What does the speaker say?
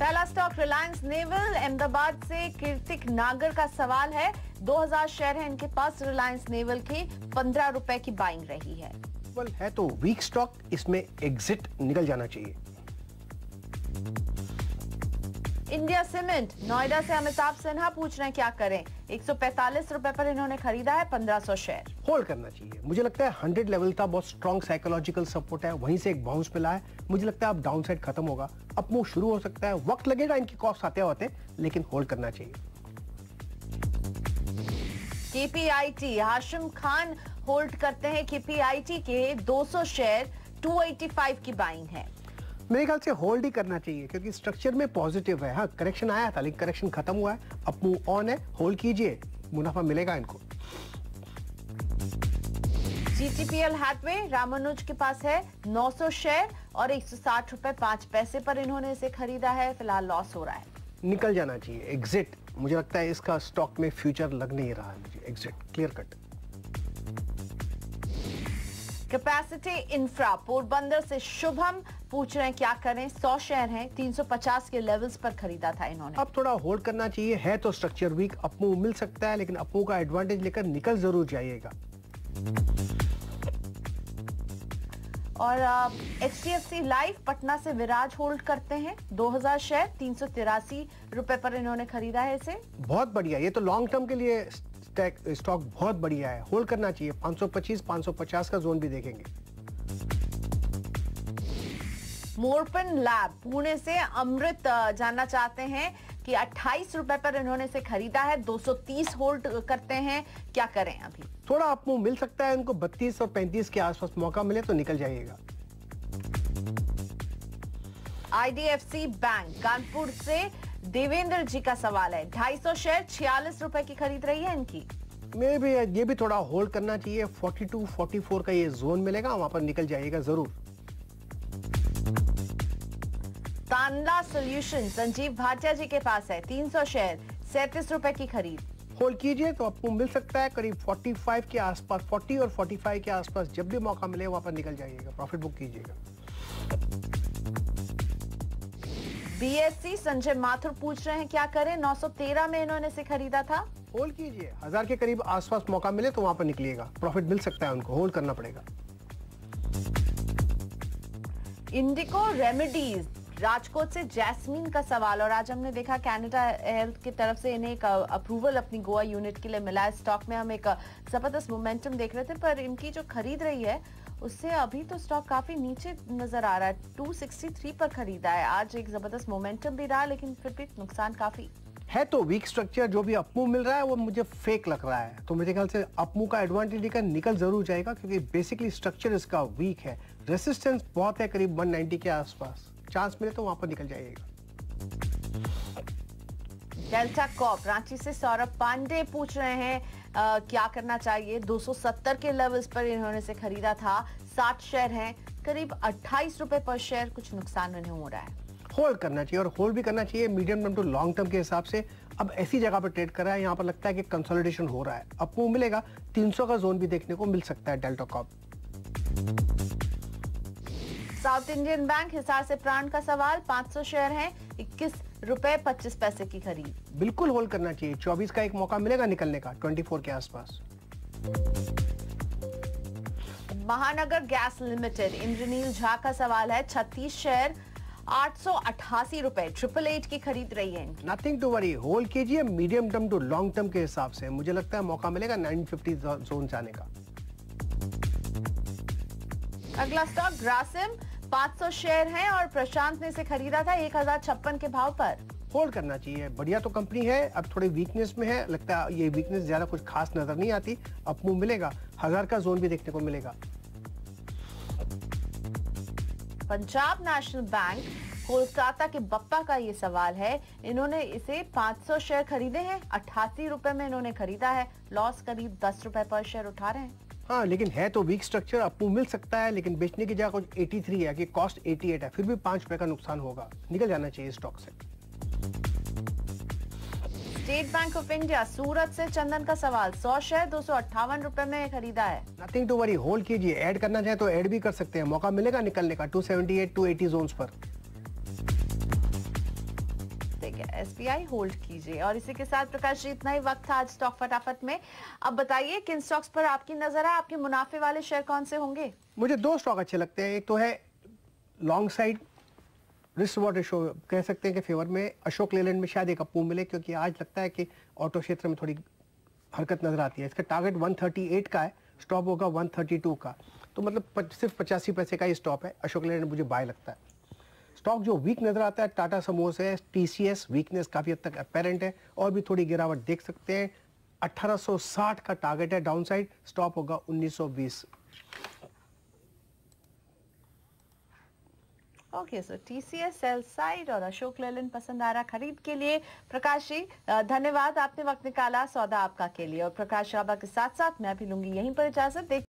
पहला stock Reliance naval Ahmedabad से कीर्तिक नागर का सवाल है। 2000 शेयर है इनके पास, रिलायंस नेवल की पंद्रह रुपए की बाइंग रही है। है तो वीक स्टॉक इसमें एग्जिट निकल जाना चाहिए। इंडिया सीमेंट नोएडा से अमिताभ सिन्हा पूछ रहे हैं क्या करें 145 रुपए पर इन्होंने खरीदा है 1500 शेयर। होल्ड करना चाहिए। मुझे लगता है 100 लेवल था बहुत स्ट्रॉन्ग साइकोलॉजिकल सपोर्ट है वहीं से एक बाउंस मिला है। मुझे लगता है अब डाउन साइड खत्म होगा। अब मूव शुरू हो सकता है वक्त लगेगा इनकी कॉस्ट आते होते लेकिन होल्ड करना चाहिए। केपीआईटी हाशिम खान होल्ड करते हैं केपीआईटी के 200 शेयर 285 की बाइंग है। मेरे ख्याल से होल्ड ही करना चाहिए क्योंकि स्ट्रक्चर में पॉजिटिव है। हाँ करेक्शन आया था लेकिन करेक्शन खत्म हुआ है। अब मूव ऑन है। होल्ड कीजिए। मुनाफा मिलेगा इनको। जीटीपीएल हैथवे रामानुज के पास है 900 शेयर और 160 रुपए पाँच पैसे पर इन्होंने इसे खरीदा है। फ़िलहाल लॉस हो रहा है। निकल जाना चाहिए। एग्जिट मुझे लगता है इसका स्टॉक में फ्यूचर लग नहीं रहा है मुझे। Exit clear cut capacity infra Porbandar से शुभम। पूछ रहे हैं क्या करें? 100 शेयर हैं 350 के लेवल्स पर खरीदा था इन्होंने। अब थोड़ा होल्ड करना चाहिए है तो स्ट्रक्चर वीक अपमूव मिल सकता है लेकिन अपमूव का एडवांटेज लेकर निकल ज़रूर जाइएगा। और H D F C life Patna से विराज होल्ड करते हैं 2000 शेयर तीन सौ तिरासी रुपए पर इन्होंने खरीदा है इसे। बहुत बढ़िया ये तो लॉन्ग टर्म के लिए स्टॉक बहुत बढ़िया है होल्ड करना चाहिए 525 550 का जोन भी देखेंगे। मोरपन लैब पुणे से अमृत जानना चाहते हैं कि 28 रुपए पर इन्होंने इसे खरीदा है। 230 होल्ड करते हैं। क्या करें अभी? थोड़ा अपमूव मिल सकता है इनको 32 और 35 के आसपास मौका मिले तो निकल जाइएगा। आईडीएफसी बैंक कानपुर से देवेंद्र जी का सवाल है। 250 शेयर छियालीस रुपए की खरीद रही है इनकी। मे भी ये भी थोड़ा होल्ड करना चाहिए। 42 44 का ये जोन मिलेगा वहाँ पर निकल जाइएगा ज़रूर। तांडा सॉल्यूशन संजीव भाटिया जी के पास है। 300 शेयर सैतीस रुपए की खरीद। होल्ड कीजिए तो आपको मिल सकता है करीब 45 के आसपास 40 और 45 के आसपास जब भी मौका मिले वहाँ पर निकल जाइएगा। प्रॉफिट बुक कीजिएगा। बीएससी संजय माथुर पूछ रहे हैं क्या करें? 913 में इन्होंने इसे खरीदा था। होल्ड कीजिए। हज़ार के करीब आसपास मौका मिले तो वहाँ पर निकलिएगा। प्रॉफिट मिल सकता है उनको। होल्ड करना पड़ेगा। इंडिको रेमेडीज राजकोट से जैस्मीन का सवाल, और आज हमने देखा कनाडा हेल्थ की तरफ़ से इन्हें एक अप्रूवल अपनी गोवा यूनिट के लिए मिला है। स्टॉक में हम एक ज़बरदस्त मोमेंटम देख रहे थे, पर इनकी जो खरीद रही है, उससे अभी तो स्टॉक काफ़ी नीचे नज़र आ रहा है। 263 पर खरीदा है। आज एक ज़बरदस्त मोमेंटम भी रहा, लेकिन फिर भी नुकसान काफ़ी। है तो वीक स्ट्रक्चर जो भी अपमूव मिल रहा है, वो मुझे फेक लग रहा है। तो मेरे ख्याल से अपमूव का एडवांटेज लेकर निकल ज़रूर जाएगा, क्योंकि बेसिकली स्ट्रक्चर इसका वीक है। रेसिस्टेंस बहुत है, करीब 190 के आसपास। चांस मिले तो वहाँ पर निकल जाइएगा। डेल्टा कॉप रांची से सौरभ पांडे पूछ रहे हैं अ, क्या करना चाहिए? 270 के लेवल्स पर इन्होंने से खरीदा था। 60 शेयर हैं करीब 28 रुपए पर शेयर कुछ नुकसान इन्हें हो रहा है। होल्ड करना चाहिए और होल्ड भी करना चाहिए medium term to long term के हिसाब से। अब ऐसी जगह पर ट्रेड कर रहा है यहाँ पर लगता है कि कंसोलिडेशन हो रहा है। आपको मिलेगा 300 का जोन भी देखने को मिल सकता है Delta Corp. South Indian bank Hisar से प्राण का सवाल 500 शेयर हैं इक्कीस रुपए पच्चीस पैसे की खरीद। बिल्कुल होल्ड करना चाहिए। 24 का एक मौका मिलेगा निकलने का 24 के आसपास। महानगर गैस लिमिटेड इंद्रनील झा का सवाल है 36 शेयर आठ सौ अट्ठासी रुपए ट्रिपल एट की खरीद रही है। नथिंग टू वरी होल्ड कीजिए medium term to long term के हिसाब से। मुझे लगता है मौका मिलेगा 950 जोन जाने का। अगला स्टॉक ग्रासिम 500 शेयर हैं और प्रशांत ने इसे खरीदा था एक हज़ार छप्पन के भाव पर। होल्ड करना चाहिए। बढ़िया तो कंपनी है अब थोड़ी वीकनेस में है लगता है ये वीकनेस ज़्यादा कुछ खास नज़र नहीं आती। अब मुँह मिलेगा हज़ार का जोन भी देखने को मिलेगा। पंजाब नेशनल बैंक कोलकाता के बप्पा का ये सवाल है। इन्होंने इसे 500 शेयर खरीदे हैं अट्ठासी रुपए में इन्होंने खरीदा है। लॉस करीब 10 रुपए पर शेयर उठा रहे हैं। हाँ लेकिन है तो वीक स्ट्रक्चर आपको मिल सकता है लेकिन बेचने की जगह कुछ 83 है कि कॉस्ट 88 है फिर भी पाँच रुपए का नुकसान होगा। निकल जाना चाहिए स्टॉक से। State Bank of India Surat से चंदन का सवाल। सौ शेयर दो रुपए में खरीदा है। नथिंग टू वरी होल्ड कीजिए। ऐड करना चाहे तो ऐड भी कर सकते हैं। मौका मिलेगा निकलने का। 278 280 जोन्स पर। है एसबीआई होल्ड कीजिए। और इसी के साथ प्रकाश जी, इतना ही वक्त था आज स्टॉक फटाफट में। अब बताइए, किन स्टॉक्स पर आपकी नज़र है? आपके मुनाफे वाले शेयर कौन से होंगे? मुझे दो स्टॉक अच्छे लगते हैं। एक तो है long side risk reward ratio कह सकते हैं कि फेवर में अशोक लेलैंड में शायद एक अपू मिले, क्योंकि आज लगता है कि ऑटो क्षेत्र में थोड़ी हरकत नज़र आती है। इसका टारगेट 138 का है। स्टॉप होगा 132 का। तो मतलब सिर्फ़ पचासी पैसे का ही स्टॉप है। अशोक लेलैंड मुझे बाय लगता है। स्टॉक जो वीक नज़र आता है, टाटा समूह से टीसीएस वीकनेस काफ़ी हद तक अपेरेंट है, और भी थोड़ी गिरावट देख सकते हैं। 1860 का टारगेट है डाउन साइड स्टॉप होगा 1920 okay so TCS sell side और अशोक लेलैंड पसंद आ रहा खरीद के लिए। प्रकाश जी धन्यवाद, आपने वक्त निकाला, सौदा आपका के लिए। और प्रकाश राबा के साथ साथ मैं भी लूँगी यहीं पर इजाज़त। देख